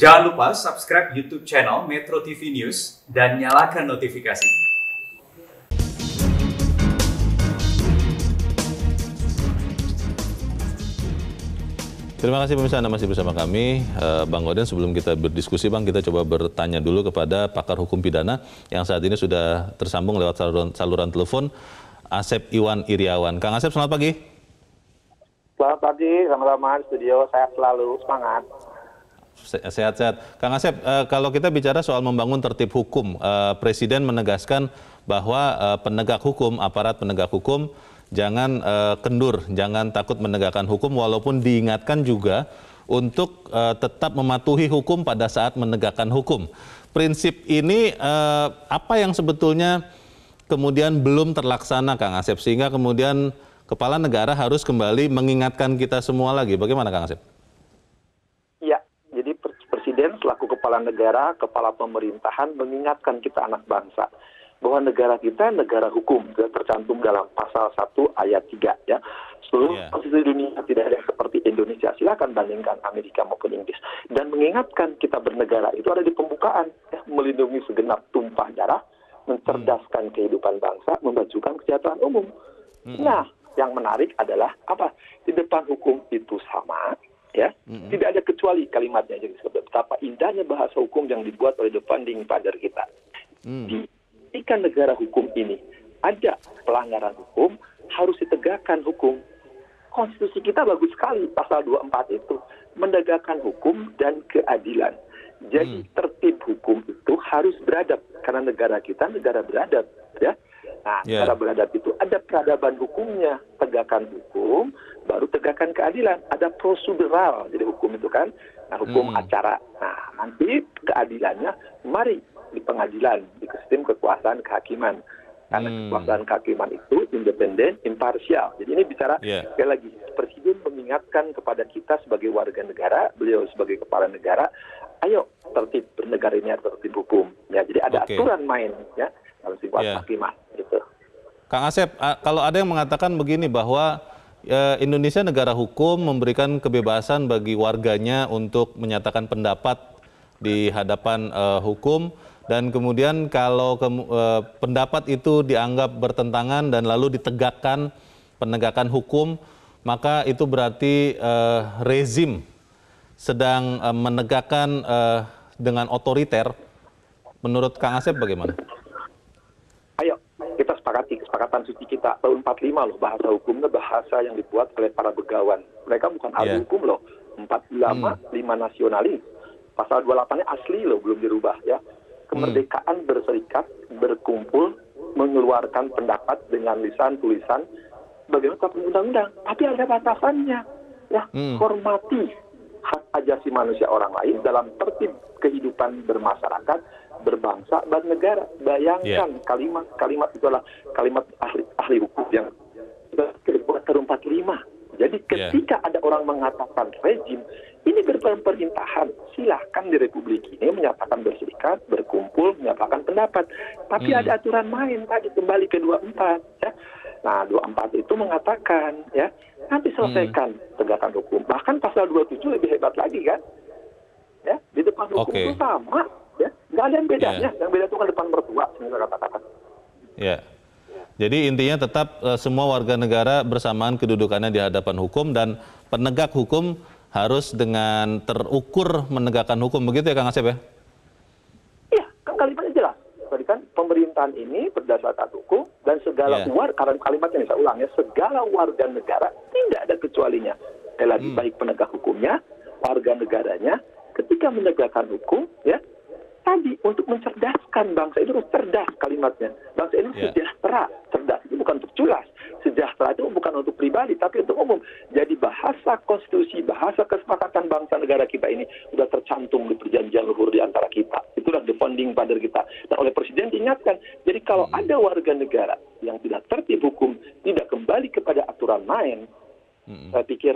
Jangan lupa subscribe YouTube channel Metro TV News dan nyalakan notifikasinya. Terima kasih pemirsa Anda masih bersama kami. Eh, Bang Oden sebelum kita berdiskusi Bang, kita coba bertanya dulu kepada pakar hukum pidana yang saat ini sudah tersambung lewat saluran, saluran telepon, Asep Iwan Iriawan. Kang Asep, selamat pagi. Selamat pagi, sama-sama di studio. Sehat selalu, semangat. Se- Sehat-sehat. Kang Asep, eh, kalau kita bicara soal membangun tertib hukum, eh, Presiden menegaskan bahwa eh, penegak hukum, aparat penegak hukum, jangan kendur, jangan takut menegakkan hukum, walaupun diingatkan juga untuk tetap mematuhi hukum pada saat menegakkan hukum. Prinsip ini apa yang sebetulnya kemudian belum terlaksana, Kang Asep, sehingga kemudian kepala negara harus kembali mengingatkan kita semua lagi. Bagaimana, Kang Asep? Presiden selaku kepala negara, kepala pemerintahan mengingatkan kita anak bangsa bahwa negara kita negara hukum tercantum dalam pasal 1 ayat 3 ya. Seluruh Yeah. konstitusi dunia tidak ada yang seperti Indonesia. Silakan bandingkan Amerika maupun Inggris. Dan mengingatkan kita bernegara itu ada di pembukaan ya, melindungi segenap tumpah darah, mencerdaskan kehidupan bangsa, memajukan kesejahteraan umum. Nah, yang menarik adalah apa? Di depan hukum itu sama, ya. Tidak ada kecuali kalimatnya. Jadi betapa indahnya bahasa hukum yang dibuat oleh the founding father kita. Di ketika negara hukum ini ada pelanggaran hukum, harus ditegakkan hukum. Konstitusi kita bagus sekali pasal 24 itu menegakkan hukum dan keadilan. Jadi tertib hukum itu harus beradab karena negara kita negara beradab, ya. Nah, Ya. negara beradab itu ada peradaban hukumnya, tegakkan hukum, baru tegakkan keadilan. Ada prosedural, jadi hukum itu kan, nah hukum acara. Nah, nanti keadilannya, mari di pengadilan, di sistem kekuasaan kehakiman. Karena Hmm. kekuasaan kehakiman itu independen, imparsial. Jadi ini bicara Ya. sekali lagi, Presiden mengingatkan kepada kita sebagai warga negara, beliau sebagai kepala negara, ayo tertib bernegara ini tertib hukum. Ya, jadi ada Oke. aturan main ya dalam sebuah Ya. hakimah gitu. Kang Asep, kalau ada yang mengatakan begini bahwa eh, Indonesia negara hukum memberikan kebebasan bagi warganya untuk menyatakan pendapat di hadapan eh, hukum dan kemudian kalau kemu- eh, pendapat itu dianggap bertentangan dan lalu ditegakkan penegakan hukum, maka itu berarti eh, rezim sedang eh, menegakkan eh, dengan otoriter. Menurut Kang Asep bagaimana? Kita sepakati kesepakatan suci kita tahun 45 loh bahasa hukumnya bahasa yang dibuat oleh para begawan. Mereka bukan ahli Iya. hukum loh. Empat ulama, lima nasionalis. Pasal 28-nya asli loh, belum dirubah ya. Kemerdekaan berserikat, berkumpul, mengeluarkan pendapat dengan lisan tulisan bagaimana tetap undang-undang. Tapi ada batasannya. Ya, Hmm. hormati hak ajasi manusia orang lain dalam tertib kehidupan bermasyarakat, berbangsa, dan negara. Bayangkan kalimat-kalimat itu adalah kalimat ahli, ahli hukum yang terbuat tahun 45. Jadi Ya. ketika ada orang mengatakan rejim, ini berperan pemerintahan. Silahkan di Republik ini menyatakan berserikat, berkumpul, menyatakan pendapat. Tapi Hmm. ada aturan main tadi kembali ke 24. Ya. Nah 24 itu mengatakan ya nanti selesaikan Hmm. tegakkan hukum. Bahkan pasal 27 lebih hebat lagi kan. Ya, di depan hukum Oke. itu sama. Ya, nggak ada yang bedanya. Ya. Yang beda itu kan depan mertua, sebenarnya kata-kata. Ya. Jadi intinya tetap eh, semua warga negara bersamaan kedudukannya di hadapan hukum dan penegak hukum harus dengan terukur menegakkan hukum begitu ya Kang Asep ya? Iya, kan kalimatnya jelas. Tadi kan pemerintahan ini berdasarkan hukum dan segala Iya. war karena kalimatnya saya ulang ya, segala warga negara tidak ada kecualinya. Sekali lagi Hmm. baik penegak hukumnya, warga negaranya, ketika menegakkan hukum, ya tadi untuk mencerdaskan bangsa itu harus cerdas kalimatnya. Bangsa ini Iya. sejahtera, cerdas itu bukan untuk culas. Sejahtera itu bukan untuk pribadi tapi untuk umum. Jadi bahasa konstitusi, bahasa kesepakatan bangsa negara kita ini sudah tercantum di perjanjian luhur di antara kita. Itulah the founding father kita. Dan oleh presiden diingatkan, jadi kalau ada warga negara yang tidak tertib hukum, tidak kembali kepada aturan main, saya pikir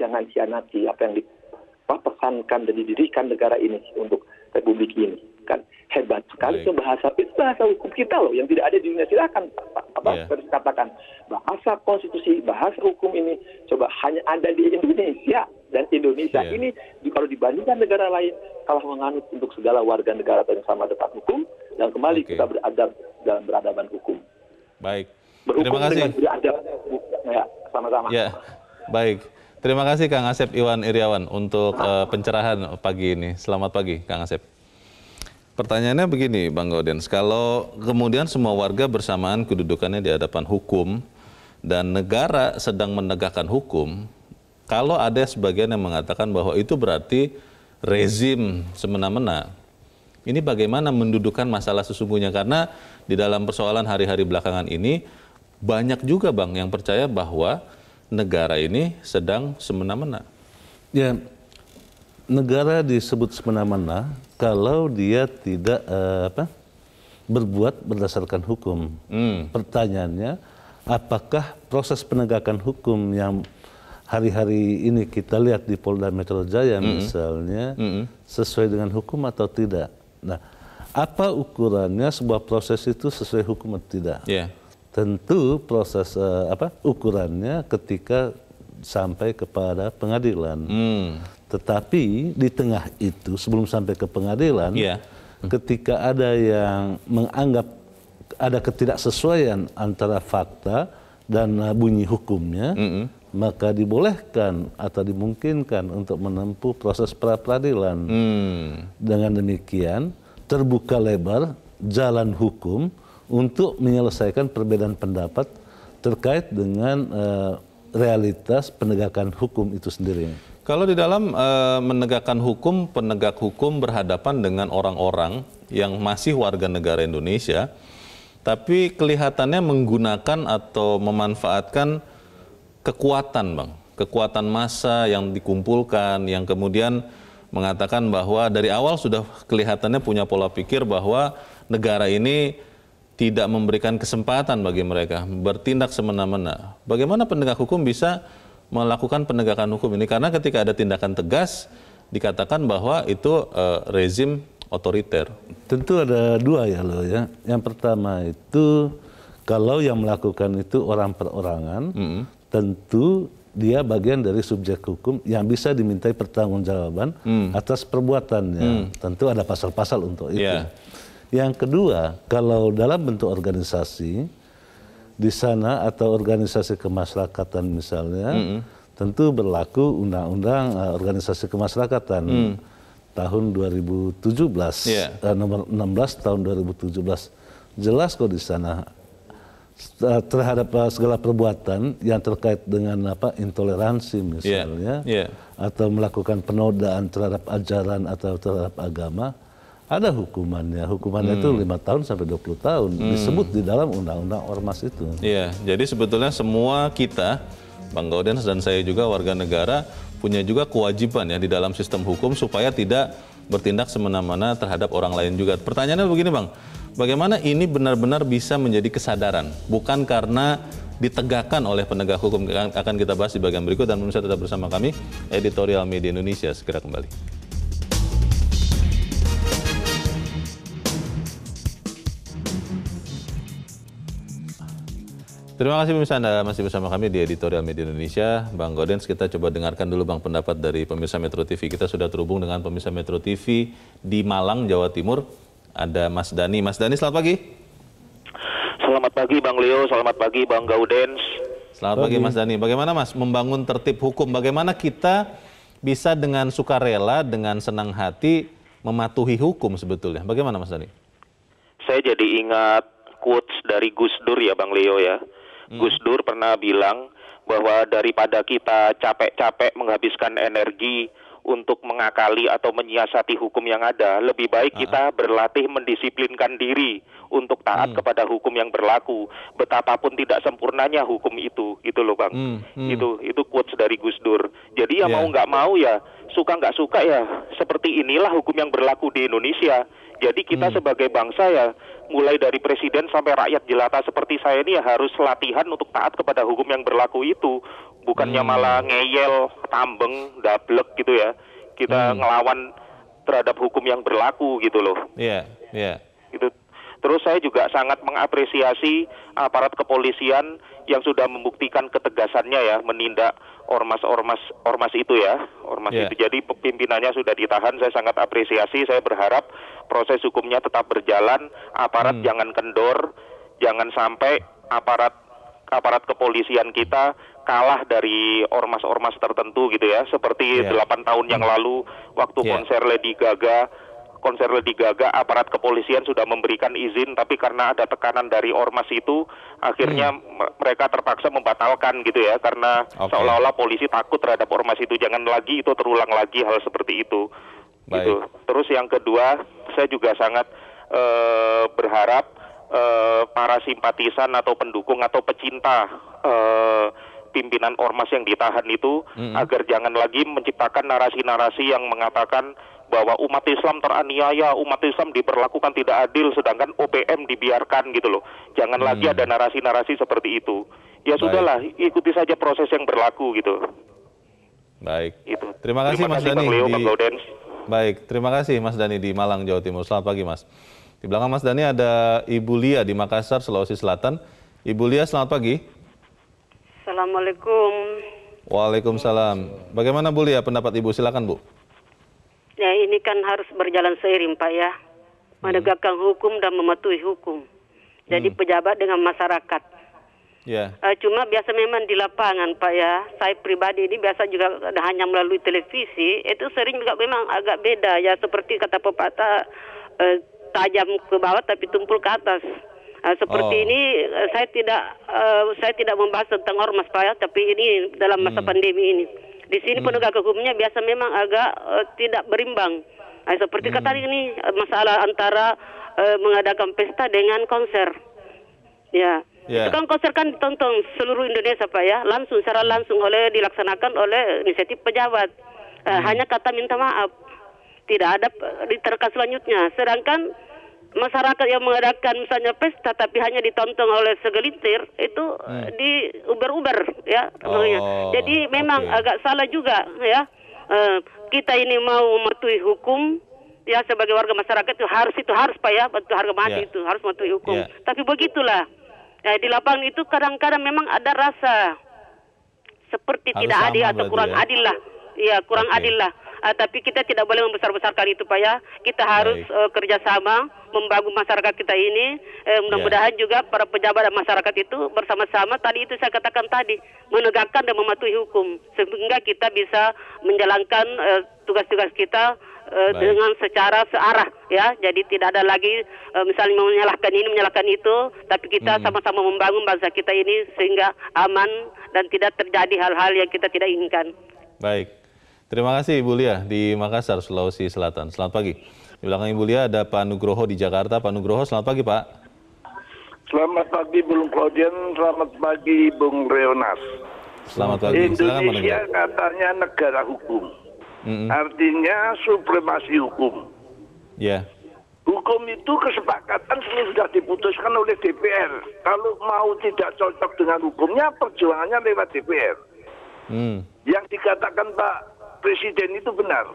jangan hianati apa yang dipesankan dan didirikan negara ini untuk republik ini. Kan hebat sekali Baik. itu bahasa itu bahasa hukum kita loh yang tidak ada di dunia silakan apa harus katakan bahasa konstitusi bahasa hukum ini coba hanya ada di Indonesia dan Indonesia Iya. ini kalau dibandingkan negara lain salah menganut untuk segala warga negara yang sama depan hukum dan kembali Oke. kita beradab dalam beradaban hukum. Baik. Berhukum Terima kasih. dengan beradab. Ya, sama-sama. Ya, baik. Terima kasih Kang Asep Iwan Iriawan untuk eh, pencerahan pagi ini. Selamat pagi, Kang Asep. Pertanyaannya begini, Bang Gaudens, kalau kemudian semua warga bersamaan kedudukannya di hadapan hukum dan negara sedang menegakkan hukum, kalau ada sebagian yang mengatakan bahwa itu berarti rezim semena-mena, ini bagaimana mendudukan masalah sesungguhnya? Karena di dalam persoalan hari-hari belakangan ini banyak juga bang yang percaya bahwa negara ini sedang semena-mena. Ya, negara disebut semena-mena kalau dia tidak eh, apa berbuat berdasarkan hukum. Hmm. Pertanyaannya, apakah proses penegakan hukum yang hari-hari ini kita lihat di Polda Metro Jaya misalnya sesuai dengan hukum atau tidak? Nah, apa ukurannya sebuah proses itu sesuai hukum atau tidak? Ya, Tentu proses eh, apa ukurannya ketika sampai kepada pengadilan. hmm. Tetapi di tengah itu sebelum sampai ke pengadilan, Iya. ketika ada yang menganggap ada ketidaksesuaian antara fakta dan uh, bunyi hukumnya, maka dibolehkan atau dimungkinkan untuk menempuh proses pra peradilan. Hmm. Dengan demikian terbuka lebar jalan hukum untuk menyelesaikan perbedaan pendapat terkait dengan eh, realitas penegakan hukum itu sendiri. Kalau di dalam eh, menegakkan hukum, penegak hukum berhadapan dengan orang-orang yang masih warga negara Indonesia, tapi kelihatannya menggunakan atau memanfaatkan kekuatan, bang, kekuatan massa yang dikumpulkan, yang kemudian mengatakan bahwa dari awal sudah kelihatannya punya pola pikir bahwa negara ini tidak memberikan kesempatan bagi mereka bertindak semena-mena. Bagaimana penegak hukum bisa melakukan penegakan hukum ini? Karena ketika ada tindakan tegas dikatakan bahwa itu eh, rezim otoriter. Tentu ada dua ya lo ya. Yang pertama itu kalau yang melakukan itu orang perorangan, tentu dia bagian dari subjek hukum yang bisa dimintai pertanggungjawaban atas perbuatannya. Tentu ada pasal-pasal untuk itu. Iya. Yang kedua, kalau dalam bentuk organisasi di sana atau organisasi kemasyarakatan misalnya, tentu berlaku undang-undang eh, organisasi kemasyarakatan tahun 2017, Iya. eh, nomor 16 tahun 2017. Jelas kok di sana eh, terhadap eh, segala perbuatan yang terkait dengan apa intoleransi misalnya Iya. atau melakukan penodaan terhadap ajaran atau terhadap agama ada hukumannya. Hukumannya itu lima tahun sampai 20 tahun. Disebut di dalam undang-undang ormas itu. Iya, jadi sebetulnya semua kita, Bang Gaudens dan saya juga warga negara punya juga kewajiban ya di dalam sistem hukum supaya tidak bertindak semena-mena terhadap orang lain juga. Pertanyaannya begini Bang, bagaimana ini benar-benar bisa menjadi kesadaran, bukan karena ditegakkan oleh penegak hukum akan kita bahas di bagian berikut. Dan pemirsa tetap bersama kami editorial media Indonesia segera kembali. Terima kasih pemirsa Anda masih bersama kami di editorial media Indonesia. Bang Godens, kita coba dengarkan dulu Bang pendapat dari pemirsa Metro TV. Kita sudah terhubung dengan pemirsa Metro TV di Malang, Jawa Timur. Ada Mas Dani. Mas Dani, selamat pagi. Selamat pagi Bang Leo, selamat pagi Bang Gaudens. Selamat pagi Mas Dani. Bagaimana Mas membangun tertib hukum? Bagaimana kita bisa dengan sukarela, dengan senang hati mematuhi hukum sebetulnya? Bagaimana Mas Dani? Saya jadi ingat quotes dari Gus Dur ya Bang Leo ya. Gus Dur pernah bilang bahwa daripada kita capek-capek menghabiskan energi untuk mengakali atau menyiasati hukum yang ada, lebih baik kita berlatih mendisiplinkan diri untuk taat kepada hukum yang berlaku. Betapapun tidak sempurnanya hukum itu, gitu loh Bang. Hmm, hmm. Itu itu quotes dari Gus Dur. Jadi ya Ya. mau nggak mau ya suka nggak suka ya seperti inilah hukum yang berlaku di Indonesia. Jadi kita sebagai bangsa ya mulai dari presiden sampai rakyat jelata seperti saya ini ya harus latihan untuk taat kepada hukum yang berlaku itu. Bukannya malah ngeyel, tambeng, dablek gitu ya. Kita ngelawan terhadap hukum yang berlaku gitu loh. Iya, iya. Gitu. Terus saya juga sangat mengapresiasi aparat kepolisian yang sudah membuktikan ketegasannya ya menindak ormas-ormas ormas itu ya, ormas Yeah. itu. Jadi pimpinannya sudah ditahan. Saya sangat apresiasi. Saya berharap proses hukumnya tetap berjalan. Aparat jangan kendor, jangan sampai aparat aparat kepolisian kita kalah dari ormas-ormas tertentu gitu ya seperti Yeah. 8 tahun yang lalu waktu Yeah. konser Lady Gaga konser Lady Gaga aparat kepolisian sudah memberikan izin tapi karena ada tekanan dari ormas itu akhirnya m- mereka terpaksa membatalkan gitu ya karena Oke. seolah-olah polisi takut terhadap ormas itu jangan lagi itu terulang lagi hal seperti itu Baik. gitu terus yang kedua saya juga sangat eh, berharap eh, para simpatisan atau pendukung atau pecinta eh, pimpinan ormas yang ditahan itu agar jangan lagi menciptakan narasi-narasi yang mengatakan bahwa umat Islam teraniaya, umat Islam diperlakukan tidak adil, sedangkan OPM dibiarkan gitu loh. Jangan lagi ada narasi-narasi seperti itu. Ya Baik. sudahlah, ikuti saja proses yang berlaku gitu. Baik. Itu. Terima kasih Mas Dani di- Bang. Baik, terima kasih Mas Dani di Malang, Jawa Timur. Selamat pagi Mas. Di belakang Mas Dani ada Ibu Lia di Makassar, Sulawesi Selatan. Ibu Lia, selamat pagi. Assalamualaikum. Waalaikumsalam. Bagaimana Bu Lia pendapat Ibu? Silakan Bu. Ya ini kan harus berjalan seiring Pak ya. Menegakkan hukum dan mematuhi hukum. Jadi pejabat dengan masyarakat. Ya, Eh, cuma biasa memang di lapangan Pak ya. Saya pribadi ini biasa juga hanya melalui televisi. Itu sering juga memang agak beda ya. Seperti kata pepatah eh, tajam ke bawah tapi tumpul ke atas. Eh, seperti Oh. ini eh, saya tidak eh, saya tidak membahas tentang ormas Pak ya. Tapi ini dalam masa pandemi ini. Di sini penegak hukumnya biasa memang agak eh, tidak berimbang. Eh, seperti kata ini masalah antara eh, mengadakan pesta dengan konser. Ya. Ya. Itu kan konser kan ditonton seluruh Indonesia Pak ya, langsung secara langsung oleh dilaksanakan oleh inisiatif pejabat. Eh, Hmm. Hanya kata minta maaf, tidak ada eh, diterka selanjutnya. Sedangkan masyarakat yang mengadakan misalnya pesta tapi hanya ditonton oleh segelintir itu eh, di uber-uber ya. Hmm. Oh. Jadi memang oke. agak salah juga ya. Eh, kita ini mau mematuhi hukum ya sebagai warga masyarakat itu harus itu harus pak ya harga mati Ya. itu harus mematuhi hukum. Ya. Tapi begitulah Eh, di lapangan itu kadang-kadang memang ada rasa seperti Harus tidak adil atau kurang ya? adil lah. Iya kurang Oke. adil lah. Ah, tapi kita tidak boleh membesar-besarkan itu pak ya. Kita harus Baik. eh, kerjasama membangun masyarakat kita ini. Eh, mudah-mudahan juga para pejabat dan masyarakat itu bersama-sama tadi itu saya katakan tadi menegakkan dan mematuhi hukum sehingga kita bisa menjalankan tugas-tugas kita eh, Baik. dengan secara searah ya. Jadi tidak ada lagi eh, misalnya menyalahkan ini menyalahkan itu, tapi kita Hmm. sama-sama membangun bangsa kita ini sehingga aman dan tidak terjadi hal-hal yang kita tidak inginkan. baik. Terima kasih Ibu Lia di Makassar, Sulawesi Selatan. Selamat pagi. Di belakang Ibu Lia ada Pak Nugroho di Jakarta. Pak Nugroho, selamat pagi Pak. Selamat pagi Bung Claudian, selamat pagi Bung Reonas. Selamat pagi. Silakan Indonesia Nugroho. katanya negara hukum. Mm-mm. Artinya supremasi hukum. Ya, Hukum itu kesepakatan sudah diputuskan oleh DPR. Kalau mau tidak cocok dengan hukumnya, perjuangannya lewat DPR. Hmm. Yang dikatakan Pak Presiden itu benar.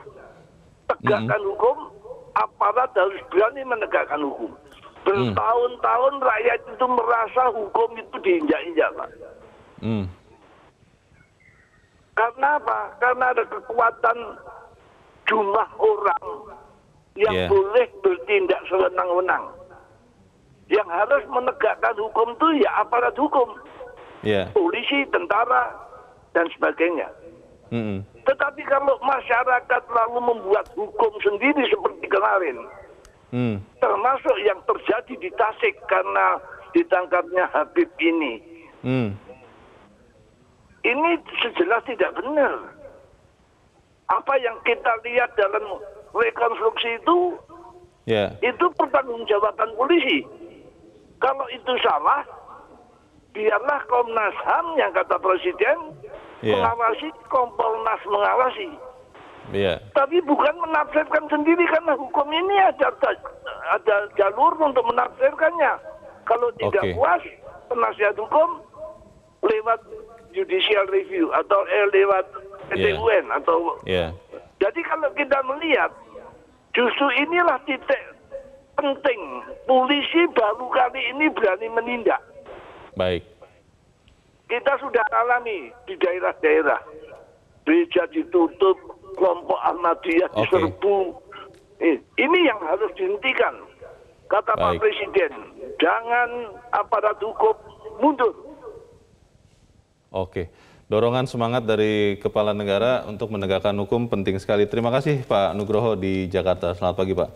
Tegakkan hukum, aparat harus berani menegakkan hukum. Bertahun-tahun rakyat itu merasa hukum itu diinjak-injak, Pak. Hmm. Karena apa? Karena ada kekuatan jumlah orang yang Yeah. boleh bertindak sewenang-wenang. Yang harus menegakkan hukum itu ya aparat hukum, Ya. polisi, tentara, dan sebagainya. Mm-mm. Tetapi kalau masyarakat lalu membuat hukum sendiri seperti kemarin, Hmm. termasuk yang terjadi di Tasik karena ditangkapnya Habib ini, Hmm. Ini sejelas tidak benar. Apa yang kita lihat dalam rekonstruksi itu, Ya. itu pertanggungjawaban polisi. Kalau itu salah, biarlah Komnas HAM yang kata Presiden Iya. mengawasi, Kompolnas mengawasi. Ya. Tapi bukan menafsirkan sendiri karena hukum ini ada ada jalur untuk menafsirkannya. Kalau tidak Oke. puas, penasihat hukum lewat judicial review atau eh, lewat PT Iya. UN atau Ya. jadi kalau kita melihat justru inilah titik penting polisi baru kali ini berani menindak. Baik. Kita sudah alami di daerah-daerah. Gereja ditutup, kelompok Ahmadiyah Oke. diserbu. Eh, ini yang harus dihentikan. Kata Pak Baik. Presiden, jangan aparat hukum mundur. Oke. Dorongan semangat dari kepala negara untuk menegakkan hukum penting sekali. Terima kasih Pak Nugroho di Jakarta. Selamat pagi Pak.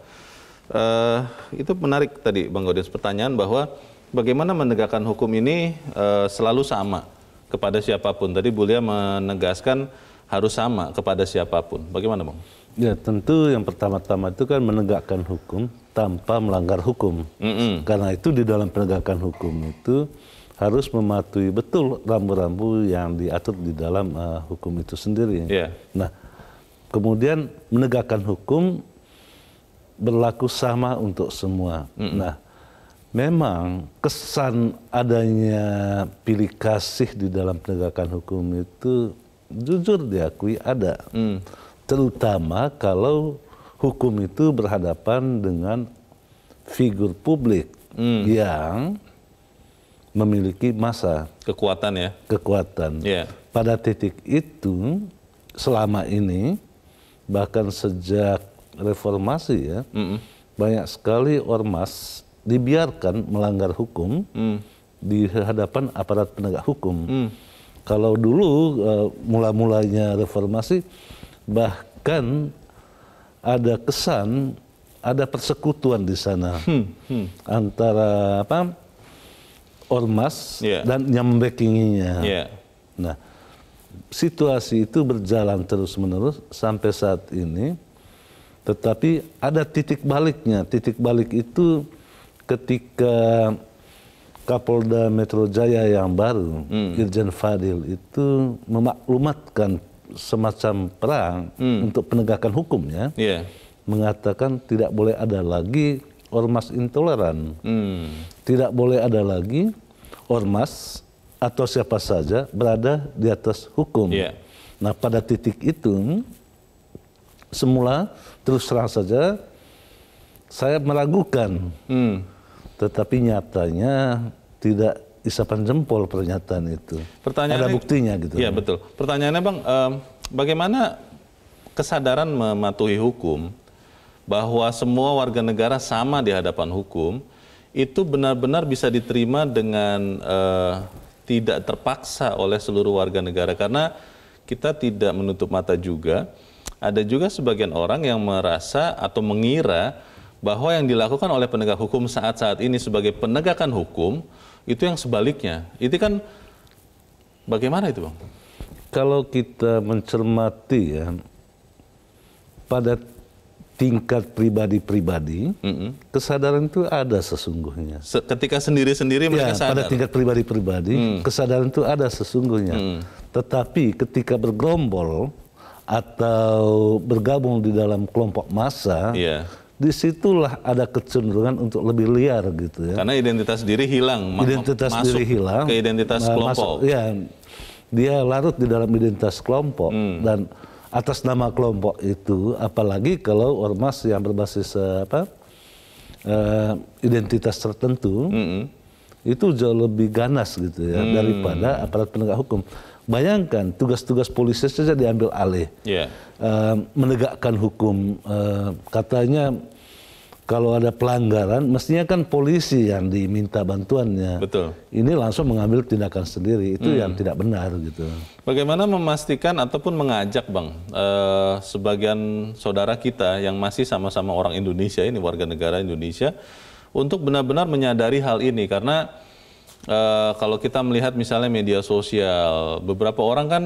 Eh, itu menarik tadi Bang Godius pertanyaan bahwa bagaimana menegakkan hukum ini eh, selalu sama kepada siapa pun. Tadi Bulia menegaskan harus sama kepada siapa pun. Bagaimana Bang? Ya tentu yang pertama-tama itu kan menegakkan hukum tanpa melanggar hukum. Mm-mm. Karena itu di dalam penegakan hukum itu harus mematuhi betul rambu-rambu yang diatur di dalam uh, hukum itu sendiri. Iya. Nah, kemudian menegakkan hukum berlaku sama untuk semua. Nah, memang kesan adanya pilih kasih di dalam penegakan hukum itu jujur diakui ada. Terutama kalau hukum itu berhadapan dengan figur publik yang memiliki masa Kekuatan ya. kekuatan. Iya. Pada titik itu selama ini bahkan sejak reformasi ya banyak sekali ormas dibiarkan melanggar hukum di hadapan aparat penegak hukum. Kalau dulu eh, mula-mulanya reformasi bahkan ada kesan ada persekutuan di sana antara apa ormas Iya. dan yang. Iya. Nah, situasi itu berjalan terus-menerus sampai saat ini, tetapi ada titik baliknya. Titik balik itu ketika Kapolda Metro Jaya yang baru, Irjen Fadil itu memaklumatkan semacam perang untuk penegakan hukumnya, Iya. mengatakan tidak boleh ada lagi ormas intoleran. Hmm. Tidak boleh ada lagi ormas atau siapa saja berada di atas hukum. Iya. Nah, pada titik itu semula terus terang saja saya meragukan. Hmm. Tetapi nyatanya tidak isapan jempol pernyataan itu. Pertanyaannya, Ada buktinya gitu. Iya betul. Pertanyaannya bang, em, bagaimana kesadaran mematuhi hukum bahwa semua warga negara sama di hadapan hukum itu benar-benar bisa diterima dengan eh, tidak terpaksa oleh seluruh warga negara karena kita tidak menutup mata juga ada juga sebagian orang yang merasa atau mengira bahwa yang dilakukan oleh penegak hukum saat-saat ini sebagai penegakan hukum itu yang sebaliknya. Itu kan bagaimana itu, Bang? Kalau kita mencermati ya pada tingkat pribadi-pribadi, kesadaran itu ada sesungguhnya. Se- ketika sendiri-sendiri mereka Ya, sadar. pada tingkat pribadi-pribadi, kesadaran itu ada sesungguhnya. Tetapi ketika bergerombol atau bergabung di dalam kelompok massa, Iya. di situlah ada kecenderungan untuk lebih liar gitu ya. Karena identitas diri hilang, identitas masuk diri hilang ke identitas kelompok. masuk- ya dia larut di dalam identitas kelompok Hmm. dan atas nama kelompok itu apalagi kalau ormas yang berbasis eh, apa eh, identitas tertentu Hmm. itu jauh lebih ganas gitu ya daripada aparat penegak hukum bayangkan tugas-tugas polisi saja diambil alih Iya. eh, menegakkan hukum eh, katanya kalau ada pelanggaran mestinya kan polisi yang diminta bantuannya. Betul. ini langsung mengambil tindakan sendiri. Itu yang tidak benar gitu. Bagaimana memastikan ataupun mengajak Bang eh, sebagian saudara kita yang masih sama-sama orang Indonesia ini warga negara Indonesia untuk benar-benar menyadari hal ini? Karena eh, kalau kita melihat misalnya media sosial beberapa orang kan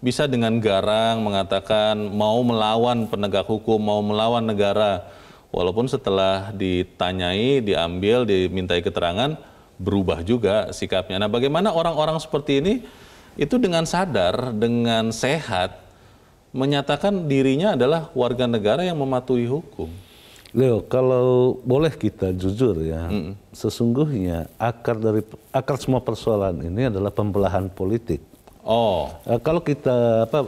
bisa dengan garang mengatakan mau melawan penegak hukum, mau melawan negara walaupun setelah ditanyai, diambil, dimintai keterangan berubah juga sikapnya. Nah, bagaimana orang-orang seperti ini itu dengan sadar, dengan sehat menyatakan dirinya adalah warga negara yang mematuhi hukum. Leo kalau boleh kita jujur ya sesungguhnya akar dari akar semua persoalan ini adalah pembelahan politik Oh, Eh, kalau kita apa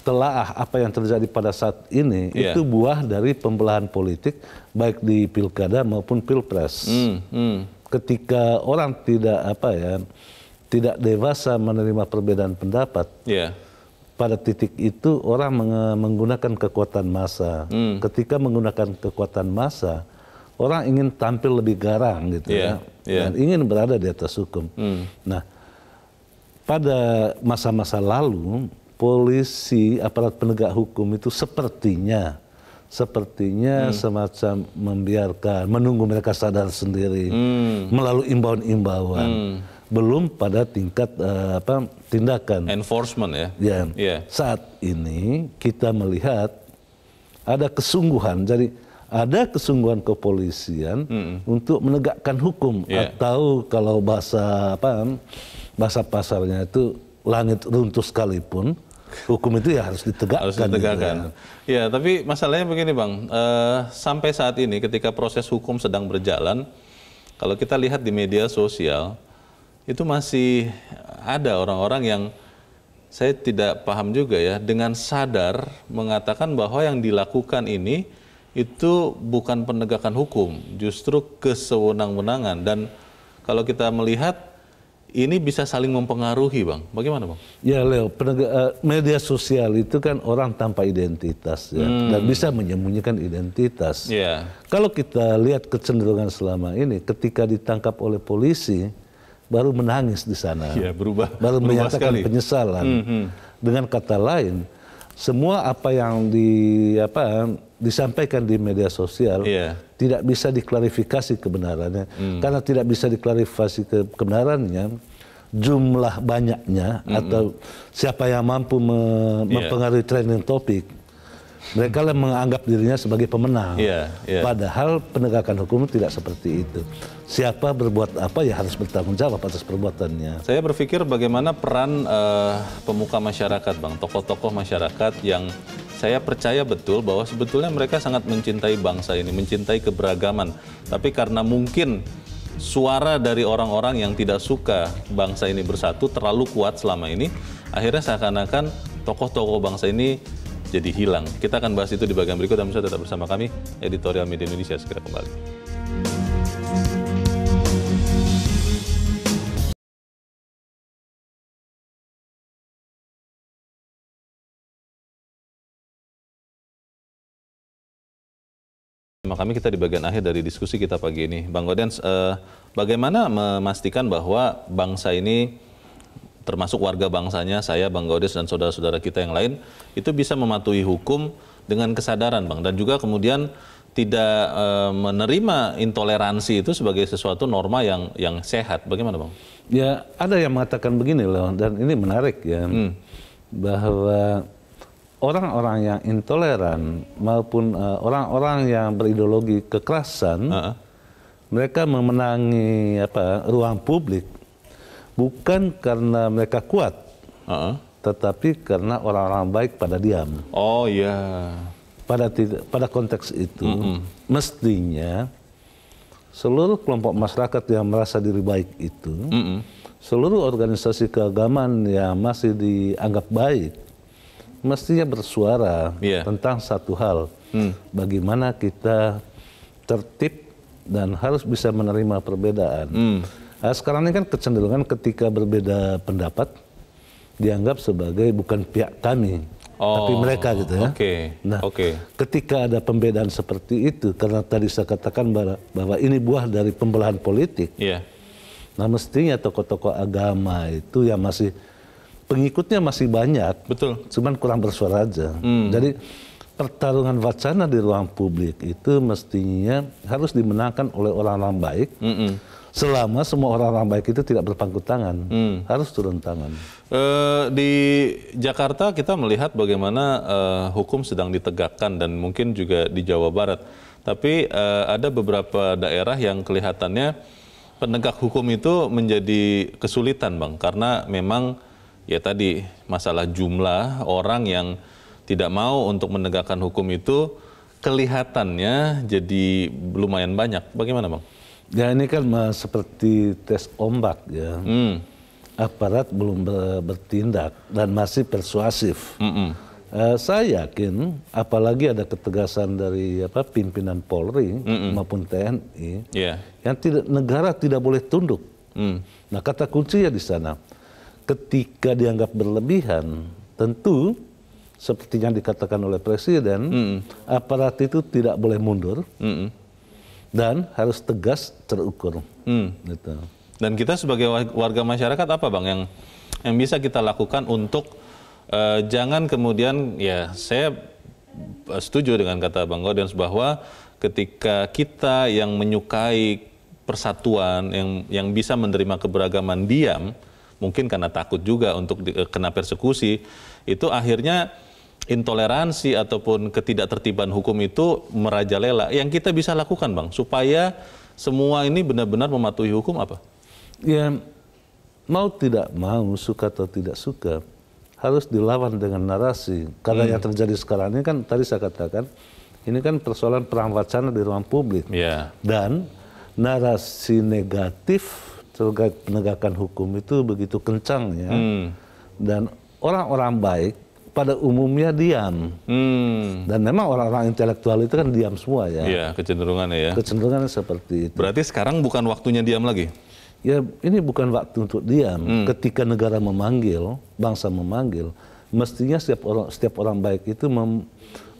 telaah apa yang terjadi pada saat ini Iya. itu buah dari pembelahan politik baik di pilkada maupun pilpres. Hmm, hmm. Ketika orang tidak apa ya tidak dewasa menerima perbedaan pendapat, Ya. pada titik itu orang menggunakan kekuatan massa. Hmm. Ketika menggunakan kekuatan massa, orang ingin tampil lebih garang gitu Iya, ya, iya. dan ingin berada di atas hukum. Hmm. Nah, pada masa-masa lalu, polisi, aparat penegak hukum itu sepertinya, sepertinya Hmm. semacam membiarkan, menunggu mereka sadar sendiri Hmm. melalui imbauan-imbauan. Belum pada tingkat eh, apa tindakan. Enforcement ya. Ya, Iya. saat ini kita melihat ada kesungguhan. Jadi ada kesungguhan kepolisian untuk menegakkan hukum Iya. atau kalau bahasa apa bahasa pasarnya itu langit runtuh sekalipun hukum itu ya harus ditegakkan. harus gitu ditegakkan. ya. Ya, tapi masalahnya begini bang, Eh, sampai saat ini ketika proses hukum sedang berjalan, kalau kita lihat di media sosial itu masih ada orang-orang yang saya tidak paham juga ya dengan sadar mengatakan bahwa yang dilakukan ini itu bukan penegakan hukum, justru kesewenang-wenangan dan kalau kita melihat ini bisa saling mempengaruhi bang. Bagaimana bang? Ya Leo, eh, media sosial itu kan orang tanpa identitas ya dan bisa menyembunyikan identitas. Ya. Kalau kita lihat kecenderungan selama ini, ketika ditangkap oleh polisi, baru menangis di sana, Ya, berubah. baru berubah menyatakan sekali. penyesalan. Dengan kata lain, semua apa yang di apa disampaikan di media sosial Iya. tidak bisa diklarifikasi kebenarannya, karena tidak bisa diklarifikasi ke kebenarannya. Jumlah banyaknya atau siapa yang mampu me- Iya. mempengaruhi trending topik, mereka lah menganggap dirinya sebagai pemenang. Iya, iya. Padahal penegakan hukum tidak seperti itu. Siapa berbuat apa ya harus bertanggung jawab atas perbuatannya. Saya berpikir bagaimana peran eh, pemuka masyarakat, bang, tokoh-tokoh masyarakat yang saya percaya betul bahwa sebetulnya mereka sangat mencintai bangsa ini, mencintai keberagaman. Tapi karena mungkin suara dari orang-orang yang tidak suka bangsa ini bersatu terlalu kuat selama ini, akhirnya seakan-akan tokoh-tokoh bangsa ini jadi hilang. Kita akan bahas itu di bagian berikut, dan bisa tetap bersama kami, Editorial Media Indonesia, segera kembali. Kami kita di bagian akhir dari diskusi kita pagi ini. Bang Godens, eh, bagaimana memastikan bahwa bangsa ini, termasuk warga bangsanya, saya, Bang Godens, dan saudara-saudara kita yang lain, itu bisa mematuhi hukum dengan kesadaran, Bang. Dan juga kemudian tidak eh, menerima intoleransi itu sebagai sesuatu norma yang yang sehat. Bagaimana, Bang? Ya ada yang mengatakan begini loh dan ini menarik ya bahwa orang-orang yang intoleran maupun eh, orang-orang yang berideologi kekerasan Heeh. mereka memenangi apa ruang publik bukan karena mereka kuat Heeh. tetapi karena orang-orang baik pada diam. Oh iya. pada tidak pada konteks itu mestinya seluruh kelompok masyarakat yang merasa diri baik itu Mm-mm. seluruh organisasi keagamaan yang masih dianggap baik mestinya bersuara Iya. tentang satu hal Hmm. bagaimana kita tertib dan harus bisa menerima perbedaan. Hmm. Nah, sekarang ini kan kecenderungan ketika berbeda pendapat dianggap sebagai bukan pihak kami, Oh, tapi mereka gitu ya. oke, Nah, oke. ketika ada pembedaan seperti itu, karena tadi saya katakan bahwa, bahwa ini buah dari pembelahan politik, Iya. nah mestinya tokoh-tokoh agama itu yang masih pengikutnya masih banyak, Betul. cuman kurang bersuara aja. Hmm. Jadi pertarungan wacana di ruang publik itu mestinya harus dimenangkan oleh orang-orang baik. Mm-mm. Selama semua orang-orang baik itu tidak berpangku tangan, Hmm. harus turun tangan. Eh, di Jakarta kita melihat bagaimana eh, hukum sedang ditegakkan dan mungkin juga di Jawa Barat. Tapi eh, ada beberapa daerah yang kelihatannya penegak hukum itu menjadi kesulitan, Bang, karena memang ya tadi masalah jumlah orang yang tidak mau untuk menegakkan hukum itu kelihatannya jadi lumayan banyak. Bagaimana, Bang? Ya ini kan seperti tes ombak ya. Hmm. Aparat belum ber- bertindak dan masih persuasif. Mm-mm. Eh, saya yakin, apalagi ada ketegasan dari apa pimpinan Polri maupun TNI, Iya. yang tidak negara tidak boleh tunduk. Hmm. Nah kata kuncinya di sana, ketika dianggap berlebihan, tentu seperti yang dikatakan oleh Presiden, aparat itu tidak boleh mundur Mm-mm. Dan harus tegas terukur. Hmm. Gitu. Dan kita sebagai wa- warga masyarakat apa bang yang yang bisa kita lakukan untuk eh, jangan kemudian ya saya eh, setuju dengan kata bang Gaudens bahwa ketika kita yang menyukai persatuan yang yang bisa menerima keberagaman diam mungkin karena takut juga untuk di- eh, kena persekusi itu akhirnya intoleransi ataupun ketidaktertiban hukum itu merajalela yang kita bisa lakukan bang supaya semua ini benar-benar mematuhi hukum apa? Ya mau tidak mau, suka atau tidak suka, harus dilawan dengan narasi. Karena yang terjadi sekarang ini kan tadi saya katakan, ini kan persoalan perang wacana di ruang publik. Ya. Dan narasi negatif terkait penegakan hukum itu begitu kencang ya. Dan orang-orang baik pada umumnya diam. Hmm. Dan memang orang-orang intelektual itu kan diam semua ya. Iya, kecenderungannya ya. Kecenderungannya seperti itu. Berarti sekarang bukan waktunya diam lagi. Ya ini bukan waktu untuk diam. Ketika negara memanggil, bangsa memanggil, mestinya setiap orang setiap orang baik itu mem-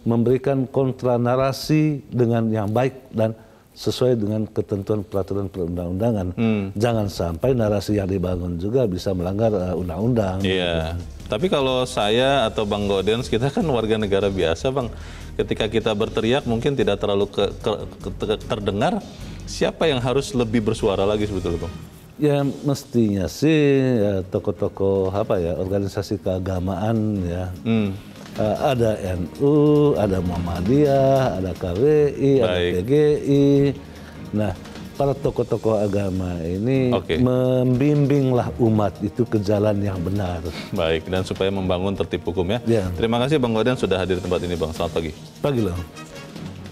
memberikan kontra narasi dengan yang baik dan sesuai dengan ketentuan peraturan perundang-undangan. Jangan sampai narasi yang dibangun juga bisa melanggar uh, undang-undang. Iya. Tapi kalau saya atau Bang Godens, kita kan warga negara biasa, Bang. Ketika kita berteriak mungkin tidak terlalu ke- ke- ke- terdengar. Siapa yang harus lebih bersuara lagi sebetulnya, Bang? Ya mestinya sih ya, tokoh-tokoh apa ya organisasi keagamaan ya. Eh, ada NU, ada Muhammadiyah, ada KWI, ada Baik. PGI. Nah, para tokoh-tokoh agama ini Oke. membimbinglah umat itu ke jalan yang benar. Baik, dan supaya membangun tertib hukum ya. Ya. Terima kasih Bang Godens sudah hadir di tempat ini, Bang. Selamat pagi. Pagi loh.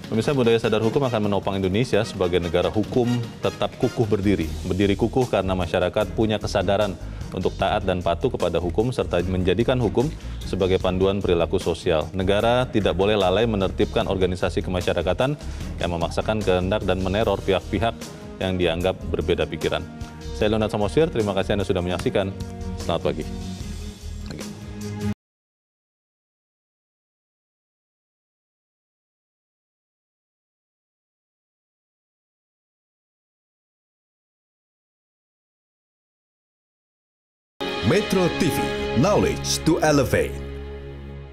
Pemirsa budaya sadar hukum akan menopang Indonesia sebagai negara hukum tetap kukuh berdiri. Berdiri kukuh karena masyarakat punya kesadaran untuk taat dan patuh kepada hukum serta menjadikan hukum sebagai panduan perilaku sosial. Negara tidak boleh lalai menertibkan organisasi kemasyarakatan yang memaksakan kehendak dan meneror pihak-pihak yang dianggap berbeda pikiran. Saya Leonard Samosir, terima kasih Anda sudah menyaksikan. Selamat pagi. Metro TV, knowledge to elevate.